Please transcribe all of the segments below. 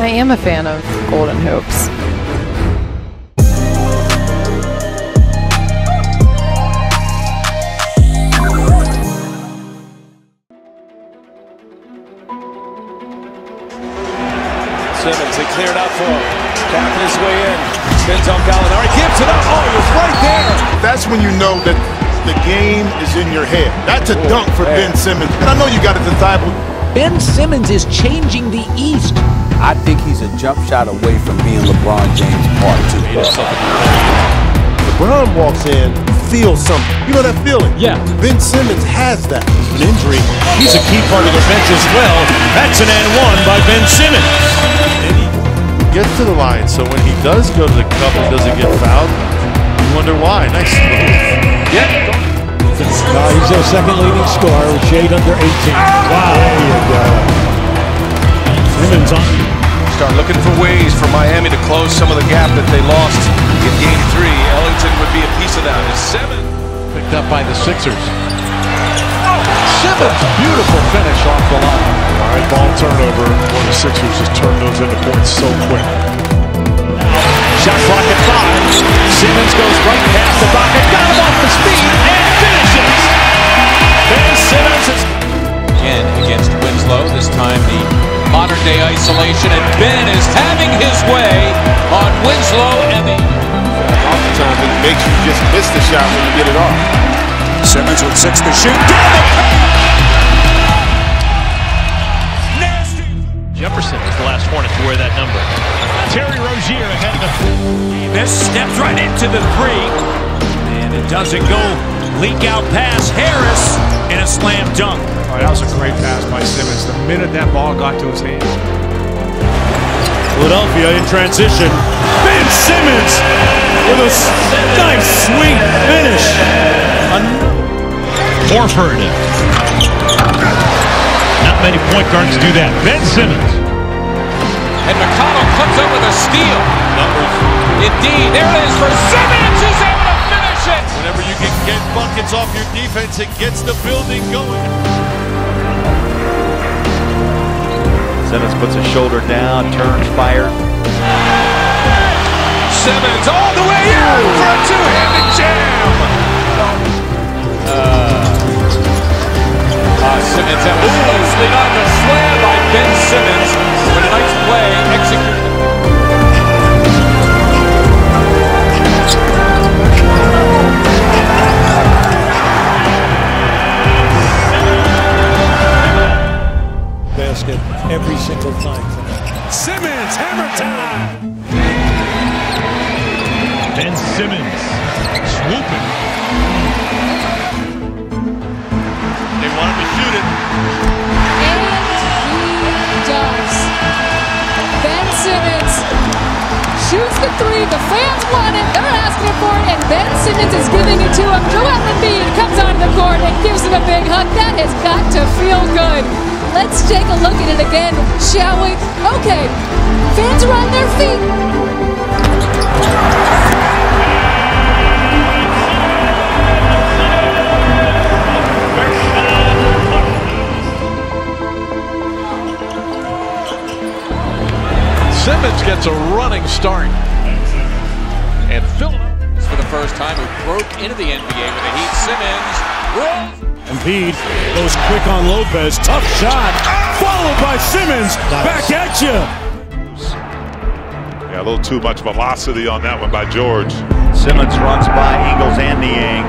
I am a fan of Golden Hoops. Simmons, they clear it out for him. Tapping his way in. Spins on Gallinari. Gives it up. Oh, he was right there. That's when you know that the game is in your head. That's a oh, dunk for Ben Simmons. And I know you got it disciple. Ben Simmons is changing the East. I think he's a jump shot away from being LeBron James Part 2. LeBron walks in, feels something. You know that feeling? Yeah. Ben Simmons has that. An injury. He's a key part of the bench as well. That's an and one by Ben Simmons. And he gets to the line, so when he does go to the cup and doesn't get fouled, you wonder why. Nice move. Yeah. Uh, he's their second leading scorer, shade under 18. Wow, there you go. Simmons on. Start looking for ways for Miami to close some of the gap that they lost in game three. Ellington would be a piece of that. Is seven. Picked up by the Sixers. Simmons, beautiful finish off the line. All right, ball turnover. Well, the Sixers just turned those into points so quick. Shot clock at five. Simmons goes right past the miss the shot when you get it off. Simmons with six to shoot. Down the nasty. Jefferson is the last Hornet to wear that number. Terry Rozier ahead of the. This steps right into the three. And it doesn't go. Leak out pass. Harris and a slam dunk. Oh, that was a great pass by Simmons. The minute that ball got to his hands. Philadelphia in transition. Ben Simmons with a nice sweet finish. Horford. Not many point guards do that. Ben Simmons. And McConnell comes up with a steal. Numbers. Indeed, there it is for Simmons. He's able to finish it. Whenever you can get buckets off your defense, it gets the building going. Simmons puts his shoulder down, turns, fires. Simmons all the way in for a two-handed jam. Uh, Simmons that was closely on the slam by Ben Simmons. But a nice play executed. Basket every single time. Simmons, hammer time. Ben Simmons. Swooping. They want him to shoot it. And he does. Ben Simmons shoots the three. The fans want it. They're asking for it. And Ben Simmons is giving it to him. Joel Embiid comes onto the court and gives him a big hug. That has got to feel good. Let's take a look at it again, shall we? Okay, fans are on their gets a running start. And Philadelphia. For the first time, who broke into the NBA with a Heat. Simmons rolls. Embiid goes quick on Lopez. Tough shot. Followed by Simmons. Back at you. Yeah, a little too much velocity on that one by George. Simmons runs by Ingles and Niang.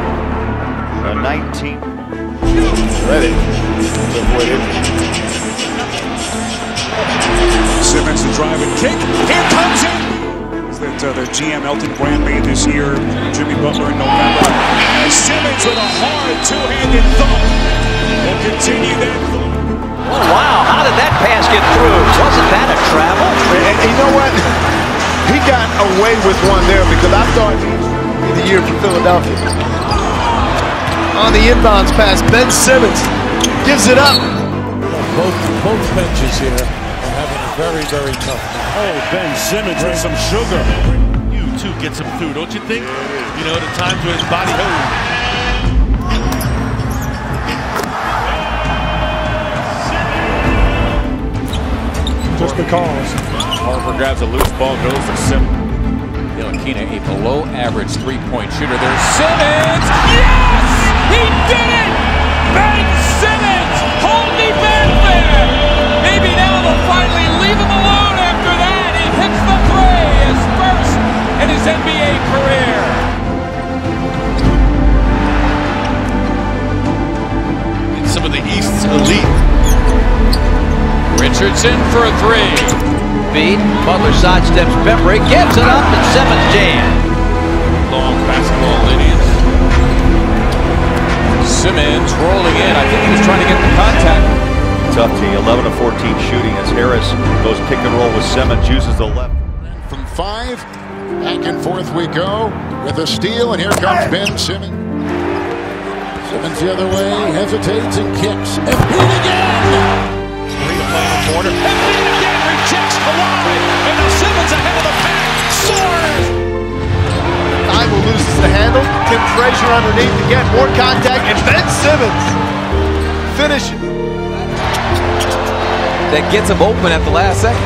A 19. Ready. Simmons the drive and kick. Here comes it. That uh, the GM Elton Brand made this year. Jimmy Butler in November. And Simmons with a hard two-handed thump. Will continue that. Oh, wow, how did that pass get through? Wasn't that a travel? And you know what? He got away with one there because I thought the year for Philadelphia. On the inbounds pass, Ben Simmons gives it up. Both both benches here are having a very very tough. Oh, Ben Simmons with some sugar. You too gets him through, don't you think? You know, the times when his body. Oh. Just the calls. Harper grabs a loose ball, goes for Simmons. Ntilikina, a below average three point shooter. There's Simmons. Yes! He did it! The East's elite. Richardson for a three. Feed. Butler sidesteps Bembry, gives it up, and Simmons jam. Long basketball lineage. Simmons rolling in. I think he was trying to get the contact. Tough T, 11 to 14 shooting as Harris goes pick and roll with Simmons, uses the left. From five, back and forth we go with a steal, and here comes Ben Simmons. Simmons the other way, hesitates and kicks. And Embiid again! Three to play in the corner. Embiid again rejects Kawhi, and now Simmons ahead of the pack. Soares! Thybulle loses the handle. Tim Frazier underneath again. More contact. And Ben Simmons finishes. That gets him open at the last second.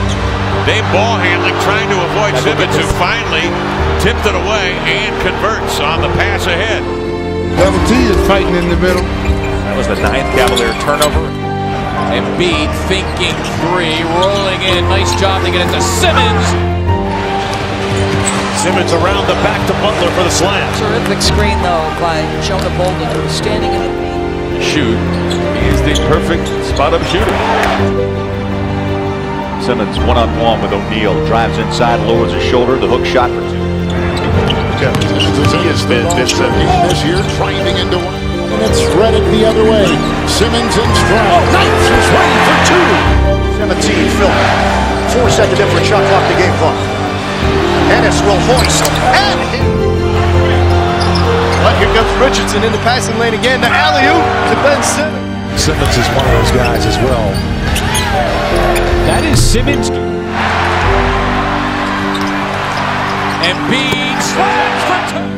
Dame ball handling, trying to avoid Simmons, who finally tipped it away and converts on the pass ahead. Double T is fighting in the middle. That was the ninth Cavalier turnover. Embiid thinking three, rolling in. Nice job to get it to Simmons. Simmons around the back to Butler for the slam. Terrific screen, though, by Jonah Bolden, who was standing in the paint. Shoot. He is the perfect spot up shooter. Simmons one on one with O'Neal, drives inside, lowers his shoulder, the hook shot for He has been this year, into one. And it's threaded the other way. Simmons in stride. Knights is ready for two. 17, Phil. Four second different shot clock to game clock. Ennis will hoist. And hit. But here comes Richardson in the passing lane again. The alley-oop to Ben Simmons. Simmons is one of those guys as well. That is Simmons. Embiid slams for two.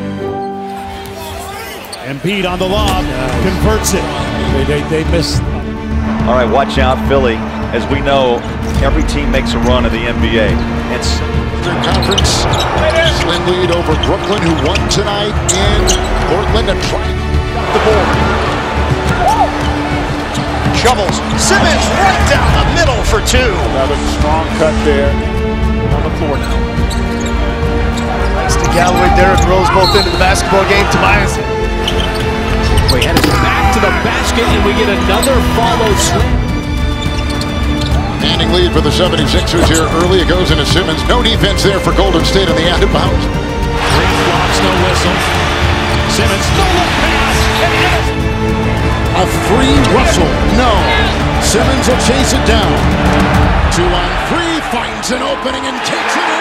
Embiid on the lob, converts it. They, they, they missed. All right, watch out, Philly. As we know, every team makes a run in the NBA. It's Eastern Conference. Slim lead over Brooklyn, who won tonight in Portland and trying the board. Shovels. Simmons right down the middle for two. Another strong cut there. On the floor now. Thanks to Galloway, Derrick Rose both into the basketball game. Tobias. We head back to the basket, and we get another follow slam. Standing lead for the 76ers here early. It goes into Simmons. No defense there for Golden State on the out of bounds. Three blocks, no whistle. Simmons, no look pass. A free Russell. No. Simmons will chase it down. Two on three. Finds an opening and takes it